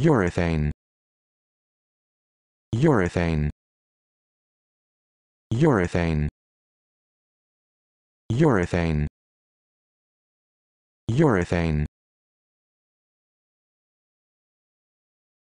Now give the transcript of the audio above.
urethane. Urethane. Urethane. Urethane. Urethane.